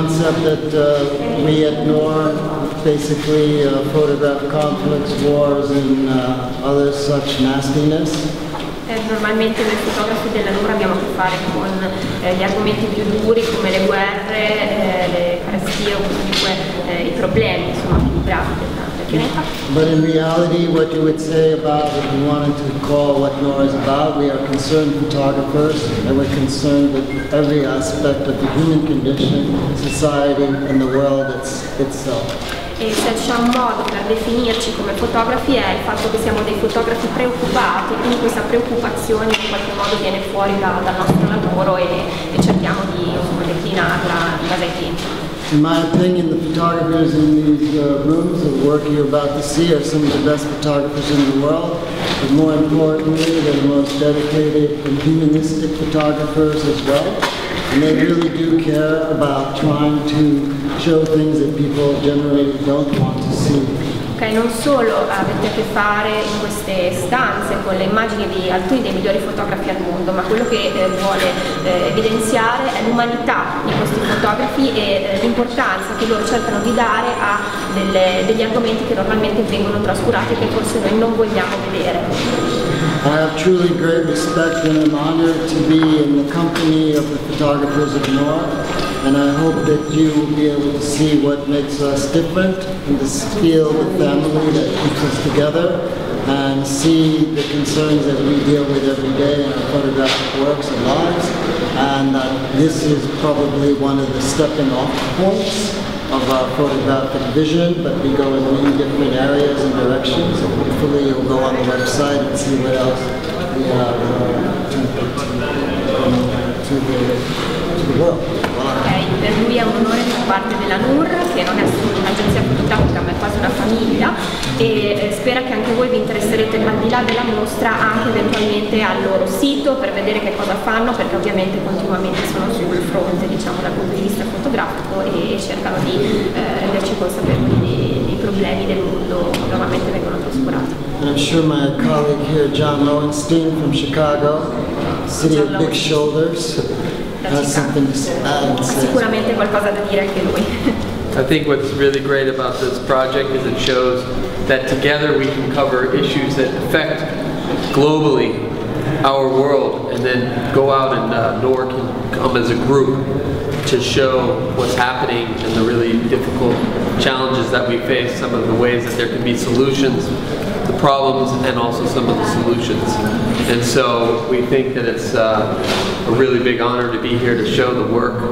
concept that uh, we at NOR basically uh, photograph conflicts, wars, and uh, other such nastiness. Eh, normalmente noi fotografi della NUR abbiamo a che fare con eh, gli argomenti più duri come le guerre, eh, le carestie o comunque eh, i problemi insomma, più gravi del, pianeta. But in reality, what you would say about if you wanted to call what NOR is about, we are concerned photographers and we're concerned with every aspect of the human condition, society, and the world it's, itself. E se c'è un modo per definirci come fotografi è il fatto che siamo dei fotografi preoccupati, quindi questa preoccupazione in qualche modo viene fuori da- dal nostro lavoro e, e cerchiamo di insomma, declinarla in base ai tempi. In my opinion, the photographers in these uh, rooms, the work you're about to see, are some of the best photographers in the world. But more importantly, they're the most dedicated and humanistic photographers as well. And they really do care about trying to show things that people generally don't want to see. Ok, non solo avete a che fare in queste stanze con le immagini di alcuni dei migliori fotografi al mondo, ma quello che eh, vuole eh, evidenziare è l'umanità di questi fotografi e eh, l'importanza che loro cercano di dare a delle- degli argomenti che normalmente vengono trascurati e che forse noi non vogliamo vedere. I have truly great respect and I'm honored to be in the company of the photographers of NOR. And I hope that you will be able to see what makes us different and to feel the family that keeps us together and see the concerns that we deal with every day in our photographic works and lives. And that this is probably one of the stepping off points of our photographic vision, but we go in many different areas and directions. And hopefully you'll go on the website and see what else we have uh, to, to, the, to the world. Per lui è un onore far parte della NUR, che non è solo un'agenzia fotografica ma è quasi una famiglia e eh, spera che anche voi vi interesserete al di là della mostra anche eventualmente al loro sito per vedere che cosa fanno perché ovviamente continuamente sono sul fronte diciamo dal punto di vista fotografico e cercano di eh, renderci consapevoli dei, dei problemi del mondo che normalmente vengono trascurati. And I'm sure my colleague here, John Lowenstein from Chicago, city of big shoulders, has something to s- add and Ha say. sicuramente qualcosa da dire anche lui. I think what's really great about this project is it shows that together we can cover issues that affect globally our world and then go out and uh, NOR can come as a group to show what's happening and the really difficult challenges that we face, some of the ways that there can be solutions, the problems, and also some of the solutions. And so we think that it's uh, a really big honor to be here to show the work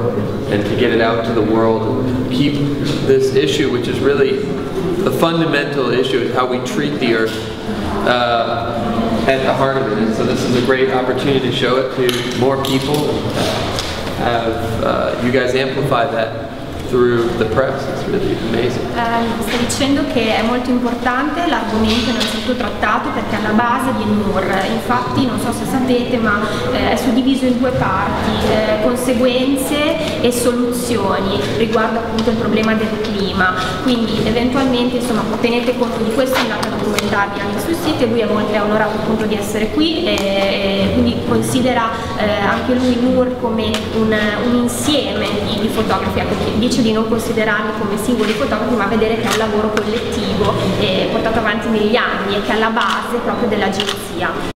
and to get it out to the world and keep this issue, which is really the fundamental issue, is how we treat the earth. Uh, at the heart of it, and so this is a great opportunity to show it to more people have uh, you guys amplify that through the press. It's really amazing. Ehm, sta dicendo che è molto importante l'argomento innanzitutto trattato perché è alla base di NUR, infatti non so se sapete ma eh, è suddiviso in due parti, eh, conseguenze e soluzioni riguardo appunto il problema del clima, quindi eventualmente insomma tenete conto di questo, andate a documentarvi anche sul sito e lui è molto onorato appunto di essere qui e, e quindi considera eh, anche lui NUR come un, un insieme di, di fotografi, ecco, dice di non considerarli come singoli fotografi ma vedere che è un lavoro collettivo eh, portato avanti negli anni e che è alla base proprio dell'agenzia.